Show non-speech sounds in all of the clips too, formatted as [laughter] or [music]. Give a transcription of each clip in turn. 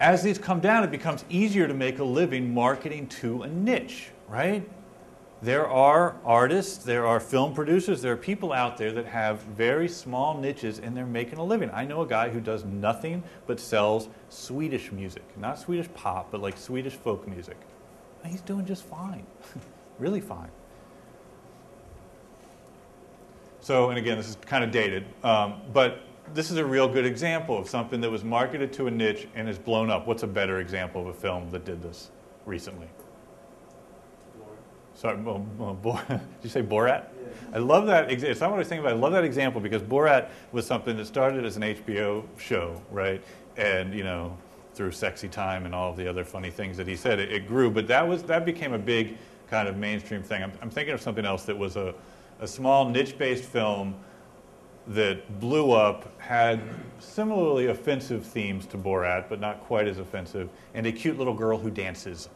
as these come down, it becomes easier to make a living marketing to a niche, right? There are artists, there are film producers, there are people out there that have very small niches and they're making a living. I know a guy who does nothing but sells Swedish music, not Swedish pop, but like Swedish folk music. And he's doing just fine, [laughs] really fine. So, and again, this is kind of dated, um, but this is a real good example of something that was marketed to a niche and has blown up. What's a better example of a film that did this recently? Sorry, well, well, Bor- [laughs] did you say Borat? Yeah. I love that. ex- It's not what I was thinking about. I love that example because Borat was something that started as an HBO show, right? And you know, through sexy time and all of the other funny things that he said, it, it grew. But that was that became a big kind of mainstream thing. I'm, I'm thinking of something else that was a, a small niche-based film that blew up, had similarly offensive themes to Borat, but not quite as offensive, and a cute little girl who dances.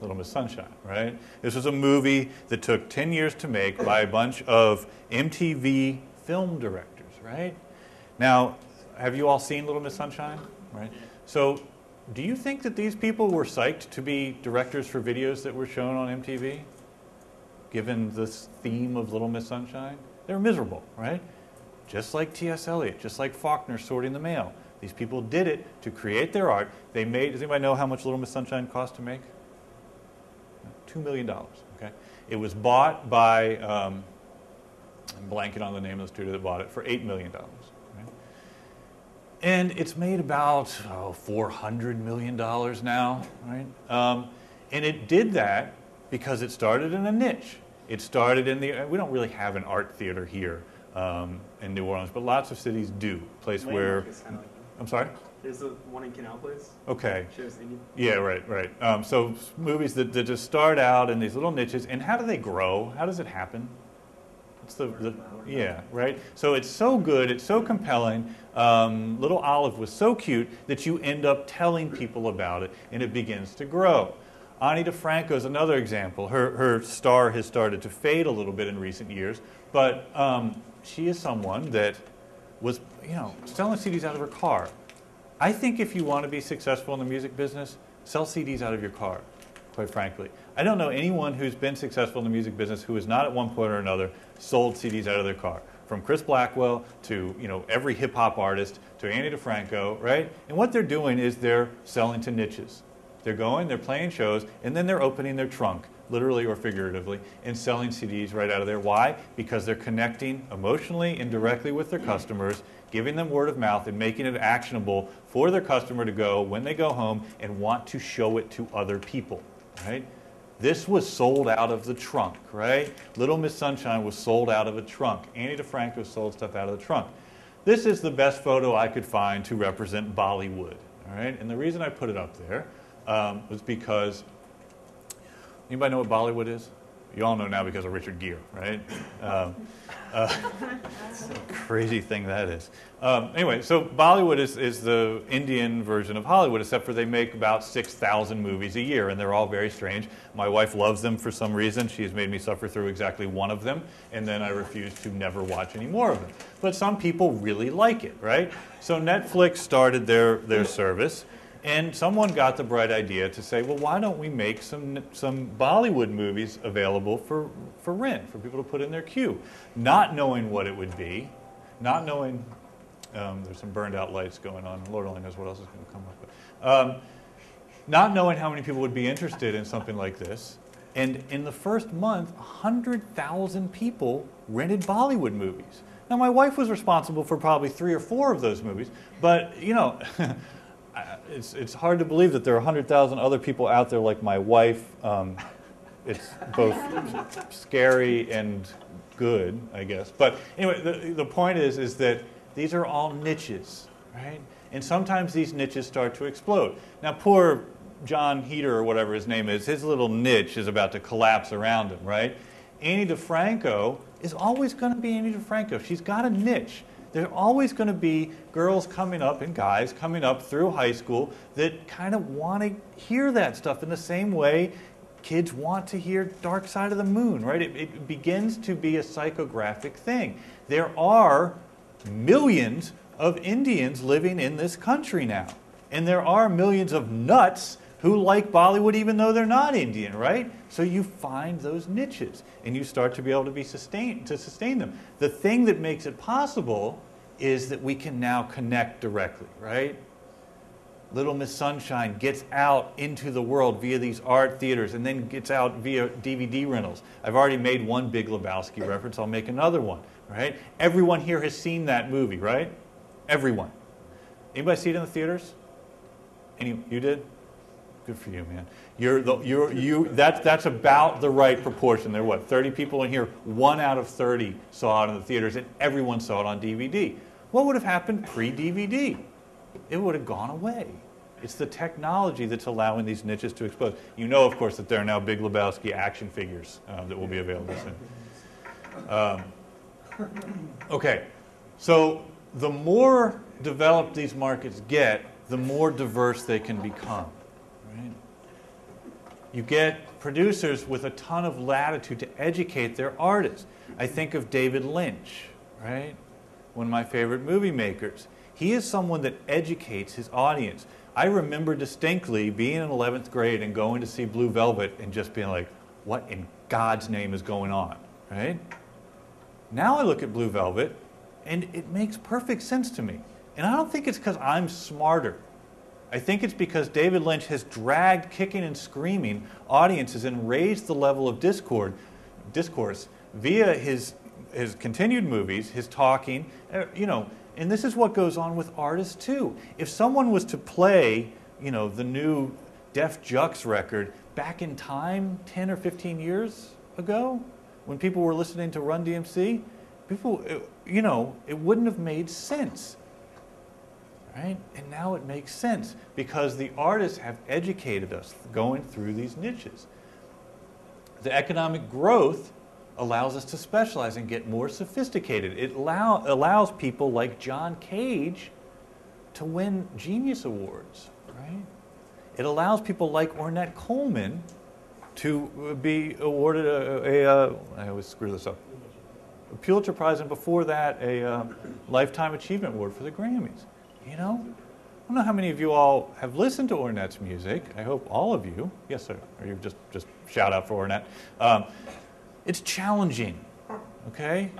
Little Miss Sunshine, right? This was a movie that took 10 years to make by a bunch of MTV film directors, right? Now, have you all seen Little Miss Sunshine? Right? So, do you think that these people were psyched to be directors for videos that were shown on MTV? Given this theme of Little Miss Sunshine? They're miserable, right? Just like T.S. Eliot, just like Faulkner sorting the mail. These people did it to create their art. They made, does anybody know how much Little Miss Sunshine cost to make? $2 million. Okay? It was bought by, um, I'm blanking on the name of the studio that bought it, for $8 million. And it's made about oh, $400 million now. Right? Um, and it did that because it started in a niche. It started in the, we don't really have an art theater here um, in New Orleans, but lots of cities do. Place where, Landmark is kinda like. I'm sorry? There's the one in Canal Place. Okay. Yeah, right, right. Um, so movies that, that just start out in these little niches, and how do they grow? How does it happen? What's the, the yeah, right? So it's so good, it's so compelling. Um, little Olive was so cute that you end up telling people about it, and it begins to grow. Ani DiFranco is another example. Her, her star has started to fade a little bit in recent years, but um, she is someone that was, you know, selling CDs out of her car. I think if you want to be successful in the music business, sell CDs out of your car, quite frankly. I don't know anyone who's been successful in the music business who has not at one point or another sold CDs out of their car. From Chris Blackwell to you know every hip hop artist to Ani DiFranco, right? And what they're doing is they're selling to niches. They're going, they're playing shows, and then they're opening their trunk, literally or figuratively, and selling CDs right out of there. Why? Because they're connecting emotionally and directly with their customers, giving them word of mouth, and making it actionable for their customer to go when they go home and want to show it to other people, right? This was sold out of the trunk, right? Little Miss Sunshine was sold out of a trunk. Ani DiFranco sold stuff out of the trunk. This is the best photo I could find to represent Bollywood, all right? And the reason I put it up there um, was because anybody know what Bollywood is? You all know now because of Richard Gere, right? Um, uh, [laughs] crazy thing that is. Um, anyway, so Bollywood is, is the Indian version of Hollywood, except for they make about 6,000 movies a year, and they're all very strange. My wife loves them for some reason. She has made me suffer through exactly one of them, and then I refuse to never watch any more of them. But some people really like it, right? So Netflix started their, their service. And someone got the bright idea to say, well, why don't we make some, some Bollywood movies available for, for rent, for people to put in their queue? Not knowing what it would be, not knowing, um, there's some burned out lights going on. Lord only knows what else is going to come up. With. Um, not knowing how many people would be interested in something like this. And in the first month, 100,000 people rented Bollywood movies. Now, my wife was responsible for probably three or four of those movies, but, you know, [laughs] it's, it's hard to believe that there are 100,000 other people out there like my wife. Um, it's both scary and good, I guess. But anyway, the, the point is, is that these are all niches, right? And sometimes these niches start to explode. Now, poor Jon Heder, or whatever his name is, his little niche is about to collapse around him, right? Ani DiFranco is always going to be Ani DiFranco. She's got a niche. There are always going to be girls coming up and guys coming up through high school that kind of want to hear that stuff in the same way kids want to hear Dark Side of the Moon, right? It, it begins to be a psychographic thing. There are millions of Indians living in this country now. And there are millions of nuts who like Bollywood even though they're not Indian, right? So you find those niches and you start to be able to be sustain to sustain them. The thing that makes it possible is that we can now connect directly, right? Little Miss Sunshine gets out into the world via these art theaters and then gets out via DVD rentals. I've already made one Big Lebowski reference, I'll make another one, right? Everyone here has seen that movie, right? Everyone. Anybody see it in the theaters? Any, you did? Good for you, man. You're the, you're, you, that's, that's about the right proportion. There what, 30 people in here? One out of 30 saw it in the theaters, and everyone saw it on DVD. What would have happened pre DVD? It would have gone away. It's the technology that's allowing these niches to explode. You know, of course, that there are now Big Lebowski action figures uh, that will be available soon. Um, okay, so the more developed these markets get, the more diverse they can become. Right? You get producers with a ton of latitude to educate their artists. I think of David Lynch, right? One of my favorite movie makers. He is someone that educates his audience. I remember distinctly being in 11th grade and going to see Blue Velvet and just being like, what in God's name is going on, right? Now I look at Blue Velvet and it makes perfect sense to me. And I don't think it's because I'm smarter. I think it's because David Lynch has dragged kicking and screaming audiences and raised the level of discord, discourse via his, his continued movies, his talking, uh, you know, and this is what goes on with artists too. If someone was to play, you know, the new Def Jux record back in time, 10 or 15 years ago, when people were listening to Run DMC, people, you know, it wouldn't have made sense right? And now it makes sense because the artists have educated us going through these niches. The economic growth allows us to specialize and get more sophisticated. It allow, allows people like John Cage to win Genius Awards, right? It allows people like Ornette Coleman to be awarded a, a, a I always screw this up, a Pulitzer Prize, and before that, a uh, Lifetime Achievement Award for the Grammys. You know? I don't know how many of you all have listened to Ornette's music. I hope all of you. Yes, sir. Or you just, just shout out for Ornette. Um, it's challenging, okay?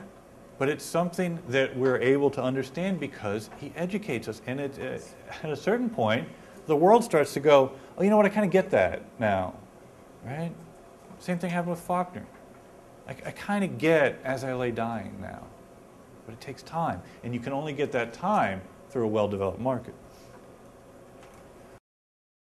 But it's something that we're able to understand because he educates us. And it, uh, at a certain point, the world starts to go, oh, you know what? I kind of get that now, right? Same thing happened with Faulkner. I, I kind of get As I Lay Dying now. But it takes time. And you can only get that time through a well developed market.